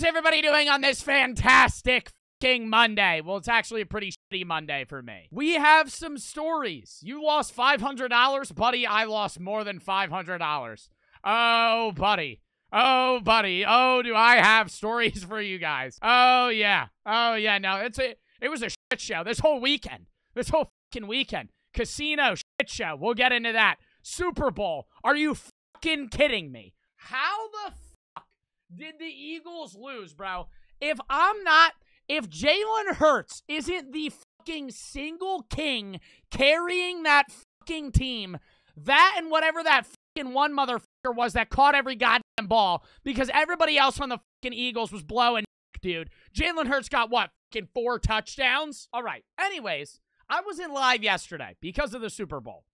How's everybody doing on this fantastic fucking Monday? Well, it's actually a pretty shitty Monday for me. We have some stories. You lost $500, buddy. I lost more than $500. Oh, buddy. Oh, buddy. Oh, do I have stories for you guys? Oh, yeah. Oh, yeah. No, it's a, it was a shit show this whole weekend. This whole fucking weekend. Casino shit show. We'll get into that. Super Bowl. Are you fucking kidding me? How the did the Eagles lose, bro? If I'm not, if Jalen Hurts isn't the fucking single king carrying that fucking team, that and whatever that fucking one motherfucker was that caught every goddamn ball because everybody else on the fucking Eagles was blowing, dude. Jalen Hurts got what? Fucking four touchdowns? All right. Anyways, I was in live yesterday because of the Super Bowl.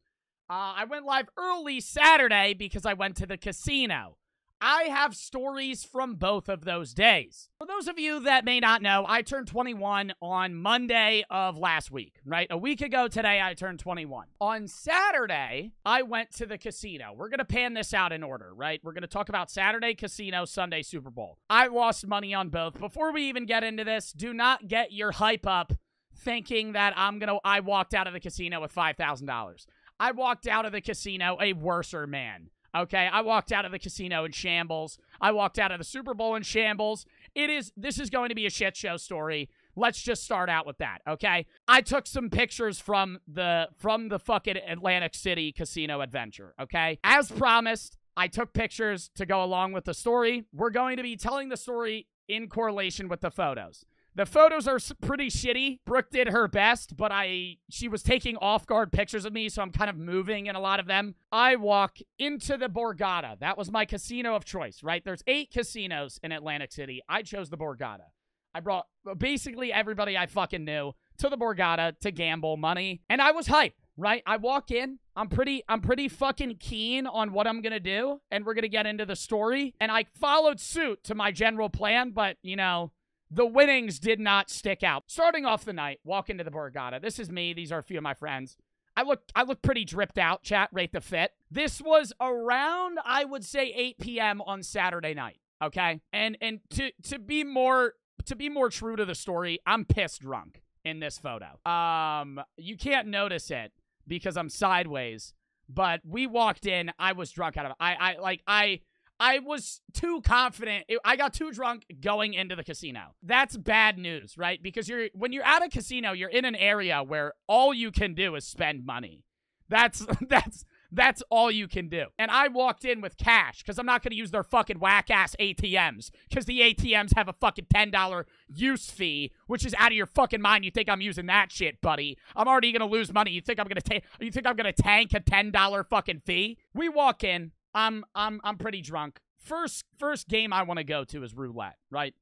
Uh, I went live early Saturday because I went to the casino. I have stories from both of those days. For those of you that may not know, I turned 21 on Monday of last week, right? A week ago today, I turned 21. On Saturday, I went to the casino. We're going to pan this out in order, right? We're going to talk about Saturday casino, Sunday Super Bowl. I lost money on both. Before we even get into this, do not get your hype up thinking that I'm going to, I walked out of the casino with $5,000. I walked out of the casino a worser man. Okay, I walked out of the casino in shambles. I walked out of the Super Bowl in shambles. It is this is going to be a shit show story. Let's just start out with that, okay? I took some pictures from the from the fucking Atlantic City casino adventure, okay? As promised, I took pictures to go along with the story. We're going to be telling the story in correlation with the photos. The photos are pretty shitty. Brooke did her best, but I she was taking off-guard pictures of me, so I'm kind of moving in a lot of them. I walk into the Borgata. That was my casino of choice, right? There's eight casinos in Atlantic City. I chose the Borgata. I brought uh, basically everybody I fucking knew to the Borgata to gamble money, and I was hyped right? I walk in, I'm pretty I'm pretty fucking keen on what I'm going to do and we're going to get into the story and I followed suit to my general plan, but you know, the winnings did not stick out. Starting off the night, walk into the Borgata. This is me. These are a few of my friends. I look I look pretty dripped out, chat, rate the fit. This was around, I would say, 8 p.m. on Saturday night. Okay? And and to to be more to be more true to the story, I'm pissed drunk in this photo. Um, you can't notice it because I'm sideways, but we walked in, I was drunk out of. I I like I I was too confident. I got too drunk going into the casino. That's bad news, right? Because you're when you're at a casino, you're in an area where all you can do is spend money. That's that's that's all you can do. And I walked in with cash because I'm not going to use their fucking whack ass ATMs because the ATMs have a fucking $10 use fee, which is out of your fucking mind. You think I'm using that shit, buddy. I'm already going to lose money. You think I'm going to take, you think I'm going to tank a $10 fucking fee? We walk in. I'm I'm I'm pretty drunk. First first game I want to go to is roulette, right?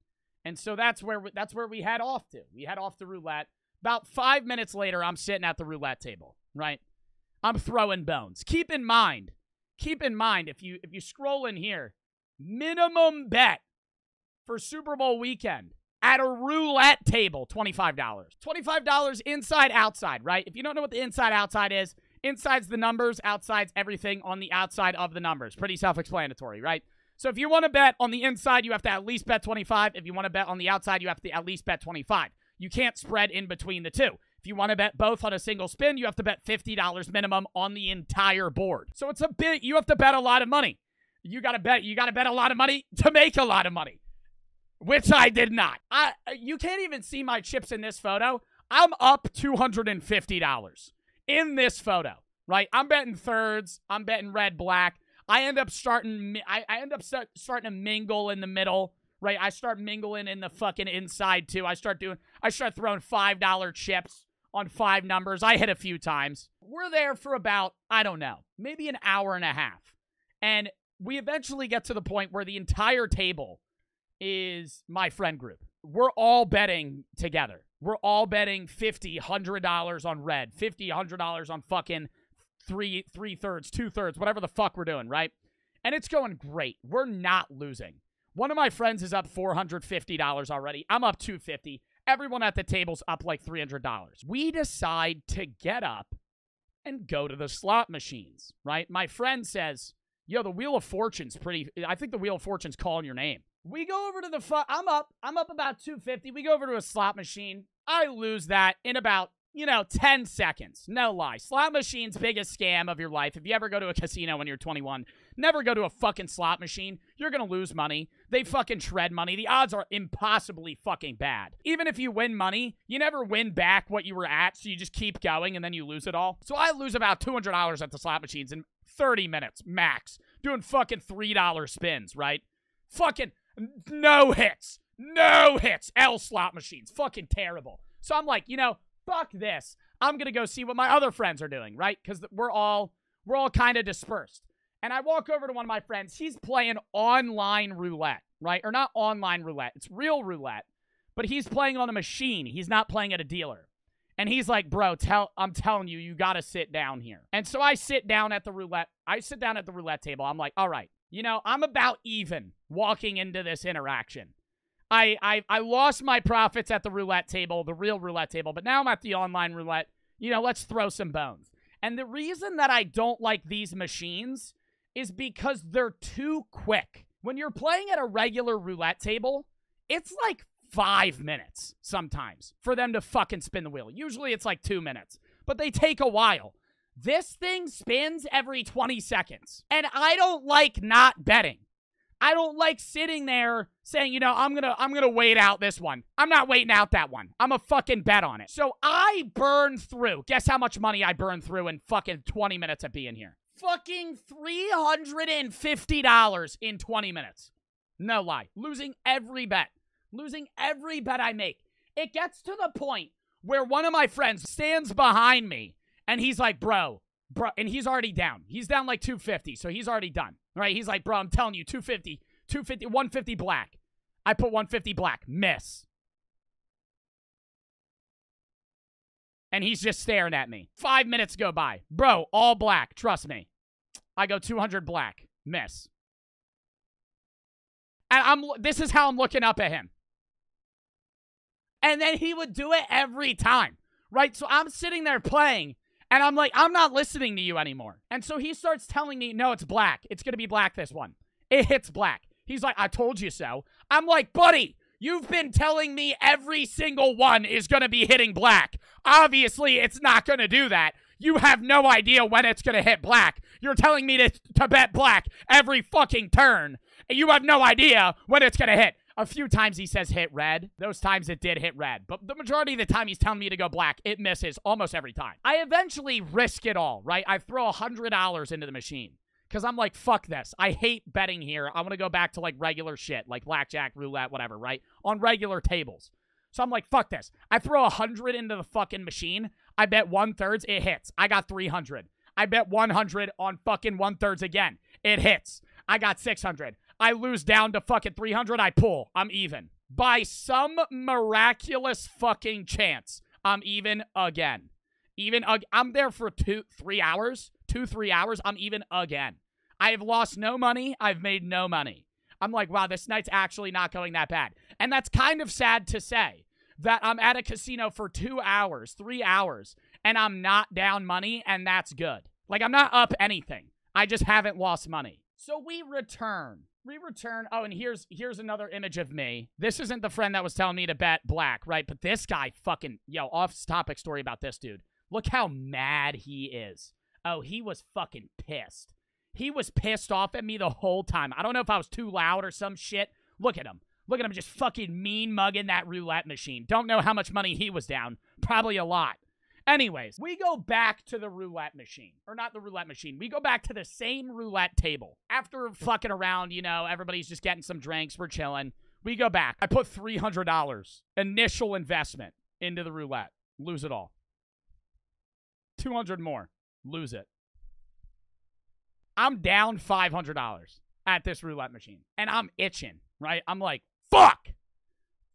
And so that's where we, that's where we head off to. We head off to roulette. About five minutes later, I'm sitting at the roulette table, right? I'm throwing bones. Keep in mind, keep in mind if you if you scroll in here, minimum bet for Super Bowl weekend at a roulette table, $25. $25 inside outside, right? If you don't know what the inside outside is, Inside's the numbers, outside's everything on the outside of the numbers. Pretty self explanatory, right? So if you want to bet on the inside, you have to at least bet 25. If you want to bet on the outside, you have to at least bet 25. You can't spread in between the two. If you want to bet both on a single spin, you have to bet $50 minimum on the entire board. So it's a bit you have to bet a lot of money. You got to bet you got to bet a lot of money to make a lot of money. Which I did not. I you can't even see my chips in this photo. I'm up $250 in this photo, right? I'm betting thirds. I'm betting red black. I end up starting. I, I end up start, starting to mingle in the middle, right? I start mingling in the fucking inside too. I start doing. I start throwing five dollar chips on five numbers. I hit a few times. We're there for about I don't know, maybe an hour and a half, and we eventually get to the point where the entire table is my friend group. We're all betting together. We're all betting 50 $100 on red, 50 $100 on fucking three, three thirds, two thirds, whatever the fuck we're doing, right? And it's going great. We're not losing. One of my friends is up $450 already. I'm up 250 Everyone at the table's up like $300. We decide to get up and go to the slot machines, right? My friend says, yo, the Wheel of Fortune's pretty, I think the Wheel of Fortune's calling your name. We go over to the fu- I'm up. I'm up about 250. We go over to a slot machine. I lose that in about you know, 10 seconds. No lie. Slot machine's biggest scam of your life. If you ever go to a casino when you're 21, never go to a fucking slot machine. You're going to lose money. They fucking shred money. The odds are impossibly fucking bad. Even if you win money, you never win back what you were at, so you just keep going and then you lose it all. So I lose about $200 at the slot machines in 30 minutes max, doing fucking $3 spins, right? Fucking no hits. No hits. L slot machines. Fucking terrible. So I'm like, you know, fuck this. I'm gonna go see what my other friends are doing, right? Because we're all we're all kind of dispersed. And I walk over to one of my friends. He's playing online roulette, right? Or not online roulette. It's real roulette. But he's playing on a machine. He's not playing at a dealer. And he's like, "Bro, tell I'm telling you, you got to sit down here." And so I sit down at the roulette. I sit down at the roulette table. I'm like, "All right. You know, I'm about even walking into this interaction. I, I I lost my profits at the roulette table, the real roulette table, but now I'm at the online roulette. You know, let's throw some bones. And the reason that I don't like these machines is because they're too quick. When you're playing at a regular roulette table, it's like five minutes sometimes for them to fucking spin the wheel. Usually it's like two minutes, but they take a while. This thing spins every 20 seconds. And I don't like not betting. I don't like sitting there saying, you know, I'm gonna I'm gonna wait out this one. I'm not waiting out that one. I'm a fucking bet on it. So I burn through. Guess how much money I burn through in fucking 20 minutes of being here? Fucking $350 in 20 minutes. No lie. Losing every bet. Losing every bet I make. It gets to the point where one of my friends stands behind me and he's like, bro, bro, and he's already down. He's down like 250, so he's already done. Right? He's like, bro, I'm telling you, 250, 250, 150 black. I put 150 black. Miss. And he's just staring at me. Five minutes go by. Bro, all black. Trust me. I go 200 black. Miss. And I'm this is how I'm looking up at him. And then he would do it every time. Right? So I'm sitting there playing and I'm like, I'm not listening to you anymore. And so he starts telling me, no, it's black. It's going to be black this one. It hits black. He's like, I told you so. I'm like, buddy, you've been telling me every single one is going to be hitting black. Obviously, it's not going to do that. You have no idea when it's going to hit black. You're telling me to, to bet black every fucking turn. And you have no idea when it's going to hit. A few times he says hit red. Those times it did hit red. But the majority of the time he's telling me to go black, it misses almost every time. I eventually risk it all, right? I throw a $100 into the machine. Because I'm like, fuck this. I hate betting here. I want to go back to like regular shit, like blackjack, roulette, whatever, right? On regular tables. So I'm like, fuck this. I throw a hundred into the fucking machine. I bet one thirds, it hits. I got 300. I bet 100 on fucking one thirds again. It hits. I got 600. I lose down to fucking 300, I pull. I'm even. By some miraculous fucking chance, I'm even again. Even I'm there for two, three hours, two, three hours. I'm even again. I have lost no money. I've made no money. I'm like, wow, this night's actually not going that bad. And that's kind of sad to say that I'm at a casino for two hours, three hours, and I'm not down money, and that's good. Like, I'm not up anything. I just haven't lost money. So we return we return. Oh, and here's here's another image of me. This isn't the friend that was telling me to bet black, right? But this guy fucking yo, off topic story about this dude. Look how mad he is. Oh, he was fucking pissed. He was pissed off at me the whole time. I don't know if I was too loud or some shit. Look at him. Look at him just fucking mean mugging that roulette machine. Don't know how much money he was down. Probably a lot. Anyways, we go back to the roulette machine. Or not the roulette machine. We go back to the same roulette table. After fucking around, you know, everybody's just getting some drinks. We're chilling. We go back. I put $300 initial investment into the roulette. Lose it all. 200 more. Lose it. I'm down $500 at this roulette machine. And I'm itching, right? I'm like, fuck.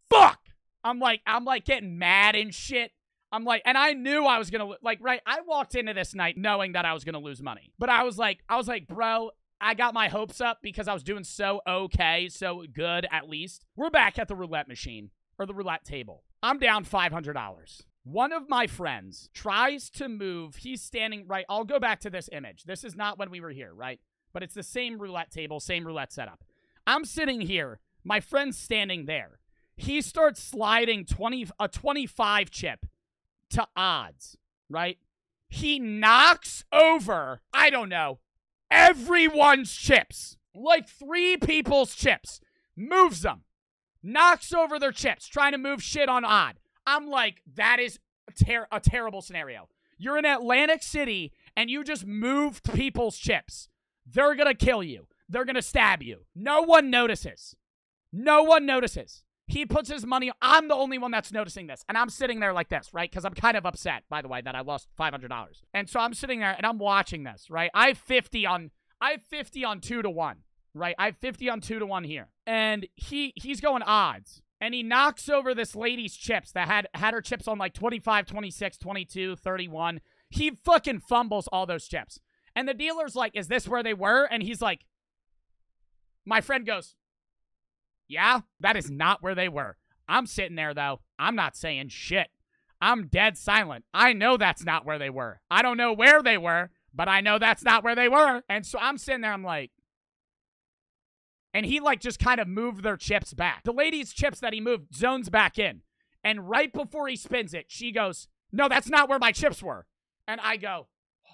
Fuck. I'm like, I'm like getting mad and shit. I'm like, and I knew I was gonna like, right? I walked into this night knowing that I was gonna lose money, but I was like, I was like, bro, I got my hopes up because I was doing so okay, so good at least. We're back at the roulette machine or the roulette table. I'm down five hundred dollars. One of my friends tries to move. He's standing right. I'll go back to this image. This is not when we were here, right? But it's the same roulette table, same roulette setup. I'm sitting here My friend's standing there. He starts sliding 20 a 25 chip to odds, right? He knocks over, I don't know, everyone's chips. Like three people's chips. Moves them. Knocks over their chips, trying to move shit on odd. I'm like, that is a, ter- a terrible scenario. You're in Atlantic City and you just moved people's chips. They're going to kill you. They're going to stab you. No one notices. No one notices. He puts his money. I'm the only one that's noticing this. And I'm sitting there like this, right? Because I'm kind of upset, by the way, that I lost $500. And so I'm sitting there and I'm watching this, right? I have 50 on I have 50 on 2 to 1, right? I have 50 on 2 to 1 here. And he he's going odds. And he knocks over this lady's chips that had had her chips on like 25, 26, 22, 31. He fucking fumbles all those chips. And the dealer's like, "Is this where they were?" And he's like, my friend goes, Yeah, that is not where they were. I'm sitting there, though. I'm not saying shit. I'm dead silent. I know that's not where they were. I don't know where they were, but I know that's not where they were. And so I'm sitting there, I'm like, and he like just kind of moved their chips back. The lady's chips that he moved zones back in. And right before he spins it, she goes, No, that's not where my chips were. And I go, oh,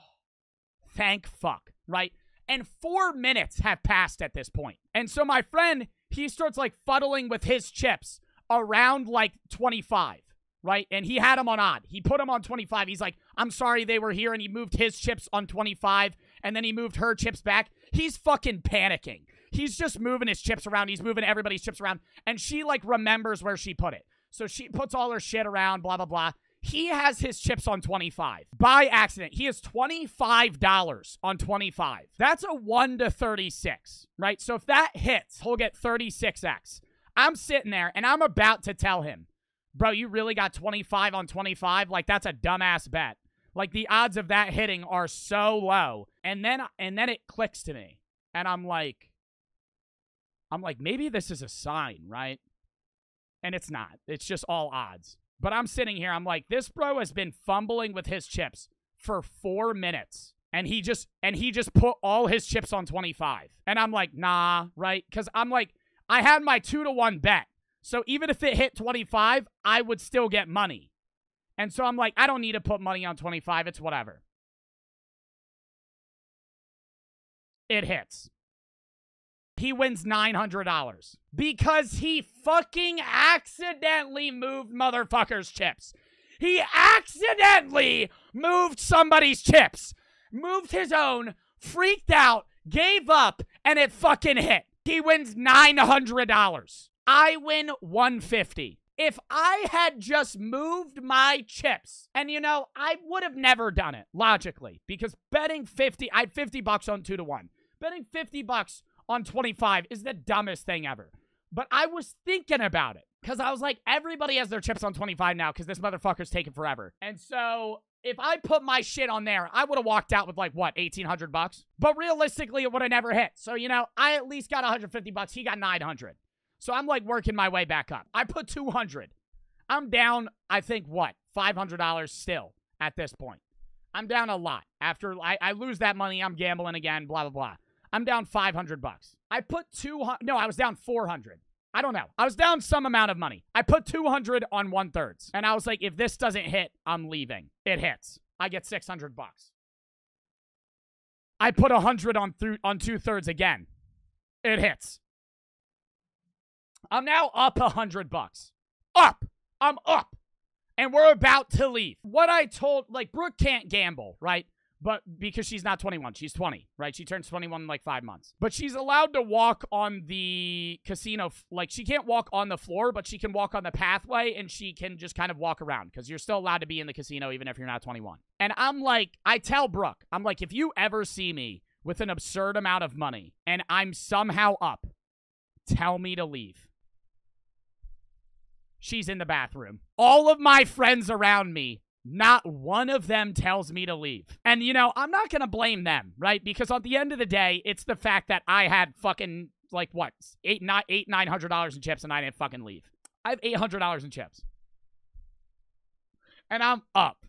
Thank fuck, right? And four minutes have passed at this point. And so my friend, he starts like fuddling with his chips around like 25, right? And he had them on odd. He put them on 25. He's like, I'm sorry they were here. And he moved his chips on 25. And then he moved her chips back. He's fucking panicking. He's just moving his chips around. He's moving everybody's chips around. And she like remembers where she put it. So she puts all her shit around, blah, blah, blah. He has his chips on 25 by accident. He has $25 on 25. That's a 1 to 36, right? So if that hits, he'll get 36x. I'm sitting there and I'm about to tell him, bro, you really got 25 on 25? Like, that's a dumbass bet. Like, the odds of that hitting are so low. And then, and then it clicks to me. And I'm like, I'm like, maybe this is a sign, right? And it's not. It's just all odds. But I'm sitting here, I'm like, this bro has been fumbling with his chips for four minutes. And he just and he just put all his chips on 25. And I'm like, nah, right? Because I'm like, I had my two to one bet. So even if it hit 25, I would still get money. And so I'm like, I don't need to put money on 25. It's whatever. It hits he wins $900 because he fucking accidentally moved motherfucker's chips. He accidentally moved somebody's chips, moved his own, freaked out, gave up, and it fucking hit. He wins $900. I win 150. If I had just moved my chips, and you know, I would have never done it logically because betting 50, I had 50 bucks on 2 to 1. Betting 50 bucks on 25 is the dumbest thing ever. But I was thinking about it because I was like, everybody has their chips on 25 now because this motherfucker's taking forever. And so if I put my shit on there, I would have walked out with like what, 1800 bucks? But realistically, it would have never hit. So, you know, I at least got 150 bucks. He got 900. So I'm like working my way back up. I put 200. I'm down, I think, what, $500 still at this point. I'm down a lot. After I, I lose that money, I'm gambling again, blah, blah, blah. I'm down 500 bucks. I put 200. No, I was down 400. I don't know. I was down some amount of money. I put 200 on one thirds. And I was like, if this doesn't hit, I'm leaving. It hits. I get 600 bucks. I put 100 on through on two thirds again. It hits. I'm now up 100 bucks. Up. I'm up. And we're about to leave. What I told, like, Brooke can't gamble, right? But because she's not 21, she's 20, right? She turns 21 in like five months. But she's allowed to walk on the casino. Like, she can't walk on the floor, but she can walk on the pathway and she can just kind of walk around because you're still allowed to be in the casino even if you're not 21. And I'm like, I tell Brooke, I'm like, if you ever see me with an absurd amount of money and I'm somehow up, tell me to leave. She's in the bathroom. All of my friends around me not one of them tells me to leave. And, you know, I'm not going to blame them, right? Because at the end of the day, it's the fact that I had fucking, like, what, eight, nine, eight, nine hundred dollars in chips and I didn't fucking leave. I have $800 in chips. And I'm up.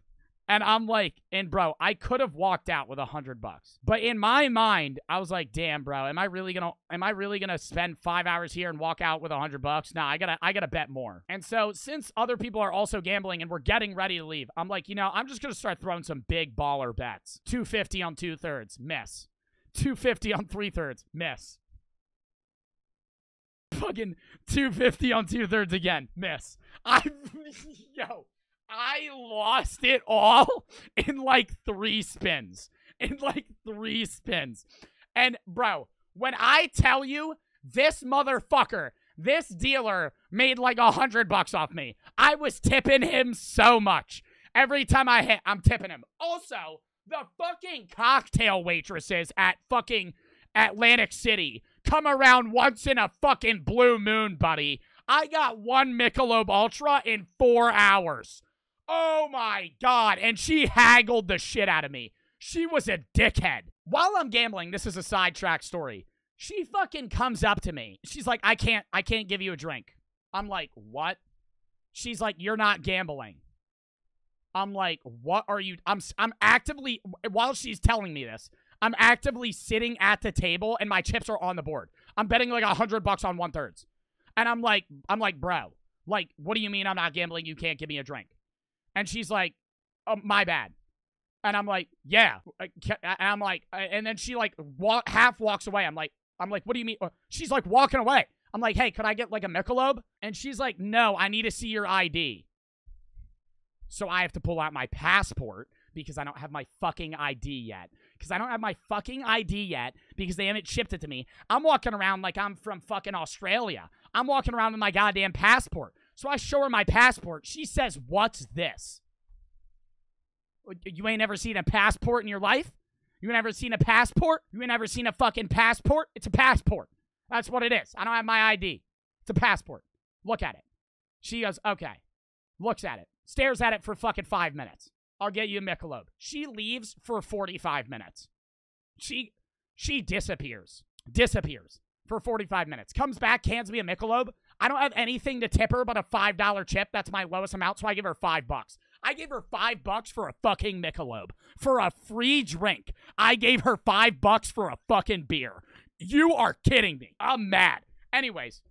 And I'm like, and bro, I could have walked out with a hundred bucks. But in my mind, I was like, damn, bro, am I really gonna am I really gonna spend five hours here and walk out with a hundred bucks? Nah, I gotta I gotta bet more. And so since other people are also gambling and we're getting ready to leave, I'm like, you know, I'm just gonna start throwing some big baller bets. 250 on two thirds, miss. 250 on three thirds, miss. Fucking 250 on two thirds again, miss. I yo. I lost it all in like three spins. In like three spins. And bro, when I tell you this motherfucker, this dealer made like a hundred bucks off me. I was tipping him so much. Every time I hit, I'm tipping him. Also, the fucking cocktail waitresses at fucking Atlantic City come around once in a fucking blue moon, buddy. I got one Michelob Ultra in four hours. Oh my God. And she haggled the shit out of me. She was a dickhead. While I'm gambling, this is a sidetrack story. She fucking comes up to me. She's like, I can't, I can't give you a drink. I'm like, what? She's like, you're not gambling. I'm like, what are you? I'm, I'm actively, while she's telling me this, I'm actively sitting at the table and my chips are on the board. I'm betting like a hundred bucks on one thirds. And I'm like, I'm like, bro, like, what do you mean I'm not gambling? You can't give me a drink. And she's like, oh, my bad. And I'm like, yeah. And I'm like, and then she like walk, half walks away. I'm like, I'm like, what do you mean? Uh, she's like walking away. I'm like, hey, could I get like a Michelob? And she's like, no, I need to see your ID. So I have to pull out my passport because I don't have my fucking ID yet. Because I don't have my fucking ID yet because they haven't shipped it to me. I'm walking around like I'm from fucking Australia. I'm walking around with my goddamn passport. So I show her my passport. She says, What's this? Oh, you ain't ever seen a passport in your life? You ain't ever seen a passport? You ain't ever seen a fucking passport? It's a passport. That's what it is. I don't have my ID. It's a passport. Look at it. She goes, Okay. Looks at it. Stares at it for fucking five minutes. I'll get you a Michelob. She leaves for 45 minutes. She she disappears. Disappears for 45 minutes. Comes back, hands me a Michelob. I don't have anything to tip her but a $5 chip. That's my lowest amount, so I give her 5 bucks. I gave her 5 bucks for a fucking Michelob. For a free drink. I gave her 5 bucks for a fucking beer. You are kidding me. I'm mad. Anyways,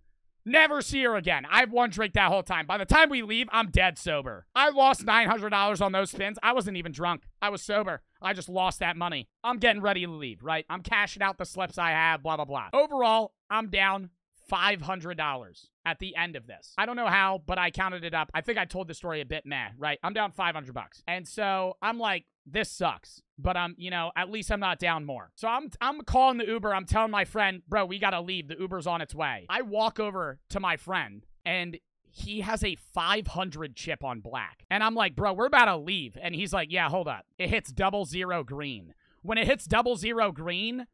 Never see her again. I have one drink that whole time. By the time we leave, I'm dead sober. I lost $900 on those spins. I wasn't even drunk. I was sober. I just lost that money. I'm getting ready to leave, right? I'm cashing out the slips I have, blah, blah, blah. Overall, I'm down $500 at the end of this. I don't know how, but I counted it up. I think I told the story a bit meh, right? I'm down 500 bucks. And so I'm like, this sucks. But I'm, you know, at least I'm not down more. So I'm I'm calling the Uber. I'm telling my friend, "Bro, we got to leave. The Uber's on its way." I walk over to my friend and he has a 500 chip on black. And I'm like, "Bro, we're about to leave." And he's like, "Yeah, hold up. It hits double zero green." When it hits double zero green,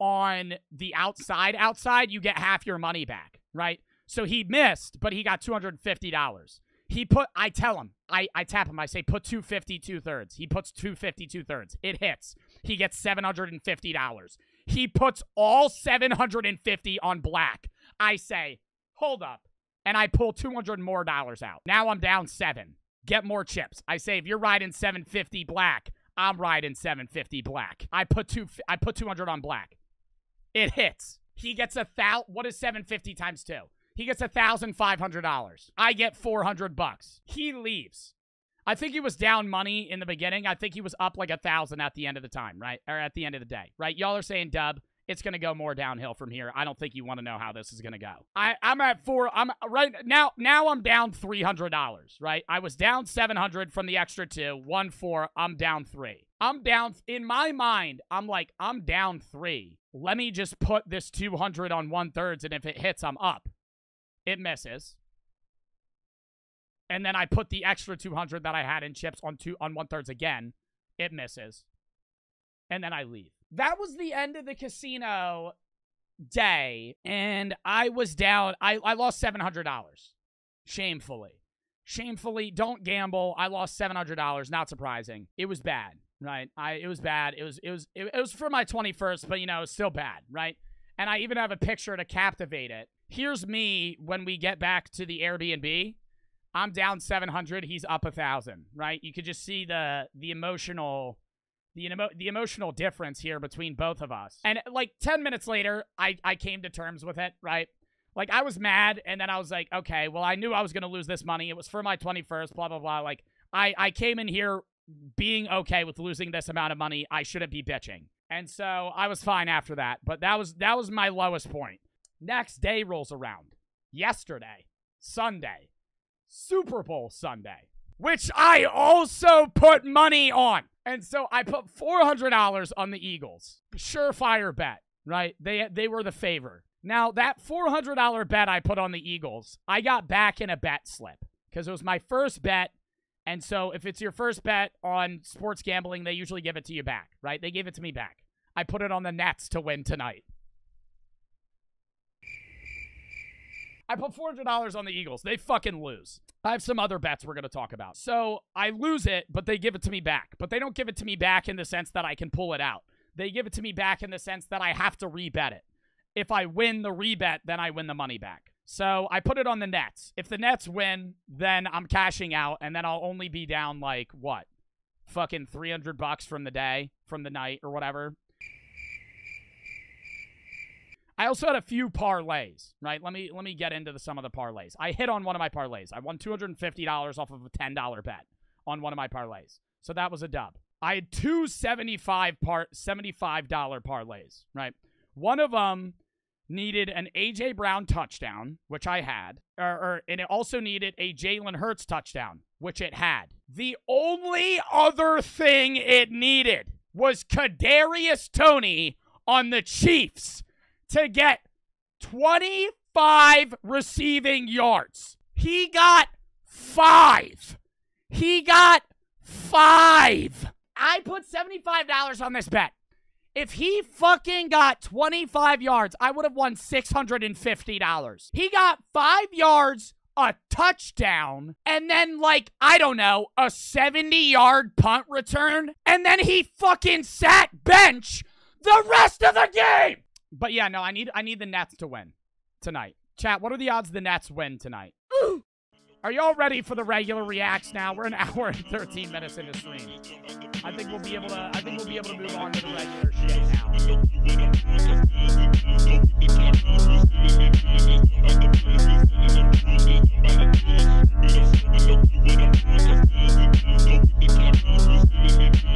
on the outside outside, you get half your money back, right? So he missed, but he got $250. He put, I tell him, I, I tap him, I say, put 250 two thirds. He puts 250 two thirds. It hits. He gets $750. He puts all 750 on black. I say, hold up. And I pull 200 more dollars out. Now I'm down seven. Get more chips. I say, if you're riding 750 black, I'm riding 750 black. I put two, I put 200 on black. It hits. He gets a thou. What is 750 times two? He gets a thousand five hundred dollars. I get four hundred bucks. He leaves. I think he was down money in the beginning. I think he was up like a thousand at the end of the time, right? Or at the end of the day, right? Y'all are saying dub. It's gonna go more downhill from here. I don't think you want to know how this is gonna go. I I'm at four. I'm right now. Now I'm down three hundred dollars. Right? I was down seven hundred from the extra two. One four. I'm down three. I'm down in my mind. I'm like I'm down three let me just put this 200 on one thirds, and if it hits, I'm up. It misses. And then I put the extra 200 that I had in chips on two on one thirds again. It misses. And then I leave. That was the end of the casino day. And I was down. I, I lost $700. Shamefully. Shamefully, don't gamble. I lost $700. Not surprising. It was bad right? I it was bad. It was it was it, was for my 21st, but you know, it's still bad, right? And I even have a picture to captivate it. Here's me when we get back to the Airbnb. I'm down 700. He's up a thousand. Right? You could just see the the emotional the emo- the emotional difference here between both of us. And like 10 minutes later, I I came to terms with it. Right? Like I was mad, and then I was like, okay, well I knew I was gonna lose this money. It was for my 21st. Blah blah blah. Like I I came in here being okay with losing this amount of money. I shouldn't be bitching. And so I was fine after that. But that was that was my lowest point. Next day rolls around. Yesterday, Sunday, Super Bowl Sunday, which I also put money on. And so I put $400 on the Eagles. Surefire bet, right? They they were the favor. Now, that $400 bet I put on the Eagles, I got back in a bet slip because it was my first bet. And so if it's your first bet on sports gambling, they usually give it to you back, right? They gave it to me back. I put it on the Nets to win tonight. I put $400 on the Eagles. They fucking lose. I have some other bets we're going to talk about. So I lose it, but they give it to me back. But they don't give it to me back in the sense that I can pull it out. They give it to me back in the sense that I have to rebet it. If I win the rebet, then I win the money back. So I put it on the Nets. If the Nets win, then I'm cashing out, and then I'll only be down like what? Fucking 300 bucks from the day, from the night, or whatever. I also had a few parlays, right? Let me let me get into the, some of the parlays. I hit on one of my parlays. I won $250 off of a $10 bet on one of my parlays. So that was a dub. I had two 75 part $75 parlays, right? One of them needed an AJ Brown touchdown, which I had, or, or and it also needed a Jalen Hurts touchdown, which it had. The only other thing it needed was Kadarius Toney on the Chiefs to get 25 receiving yards. He got five. He got five. I put $75 on this bet. If he fucking got 25 yards, I would have won $650. He got five yards, a touchdown, and then, like, I don't know, a 70 yard punt return, and then he fucking sat bench the rest of the game. But yeah, no, I need I need the Nets to win tonight. Chat, what are the odds the Nets win tonight? Are y'all ready for the regular reacts now? We're an hour and 13 minutes into stream. I think we'll be able to I think we'll be able to move on to the regular shit now.